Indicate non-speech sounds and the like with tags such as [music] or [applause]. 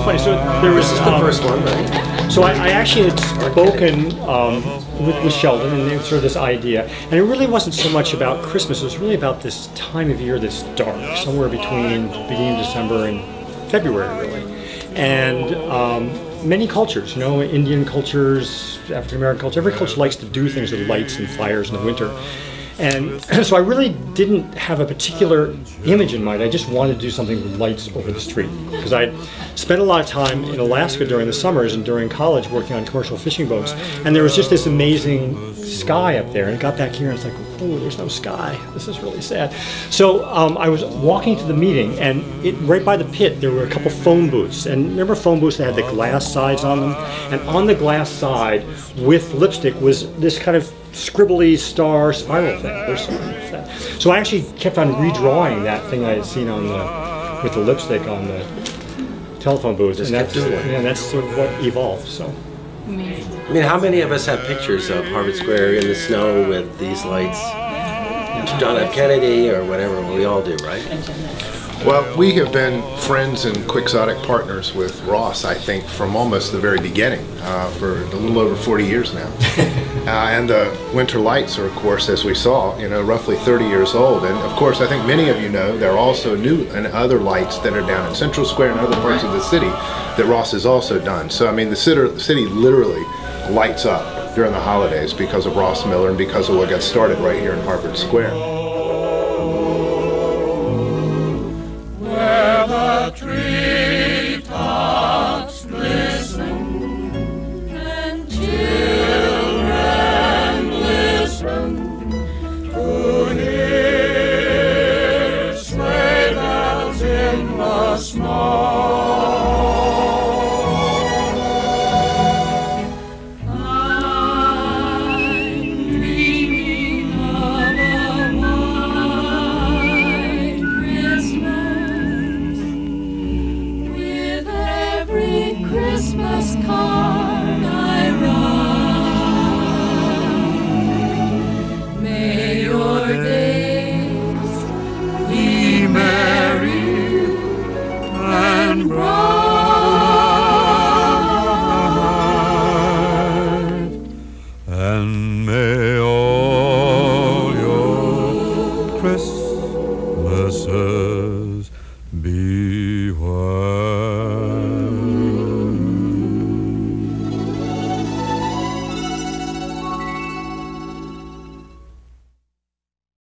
funny. So there was This is the um, first one, right? So I, I actually had spoken um, with, with Sheldon, and sort of this idea, and it really wasn't so much about Christmas. It was really about this time of year that's dark, somewhere between beginning of December and February, really. And um, many cultures, you know, Indian cultures, African American culture, every culture likes to do things with lights and fires in the winter. And [clears throat] so I really didn't have a particular image in mind. I just wanted to do something with lights over the street because I spent a lot of time in Alaska during the summers and during college working on commercial fishing boats. And there was just this amazing sky up there. And I got back here and it's like, oh, there's no sky. This is really sad. So um, I was walking to the meeting and it, right by the pit there were a couple phone booths. And remember phone booths that had the glass sides on them? And on the glass side with lipstick was this kind of scribbly star spiral thing. or like. So I actually kept on redrawing that thing I had seen on the with the lipstick on the telephone booth, Just and that's and that's sort of what evolved. So I mean, how many of us have pictures of Harvard Square in the snow with these lights? John F. Kennedy or whatever. We all do, right? Well, we have been friends and quixotic partners with Ross, I think, from almost the very beginning, uh, for a little over 40 years now. [laughs] uh, and the Winter Lights are, of course, as we saw, you know, roughly 30 years old. And of course, I think many of you know there are also new and other lights that are down in Central Square and other parts of the city that Ross has also done. So, I mean, the city, city literally lights up during the holidays because of Ross Miller and because of what got started right here in Harvard Square. Christmas. With every Christmas card be where.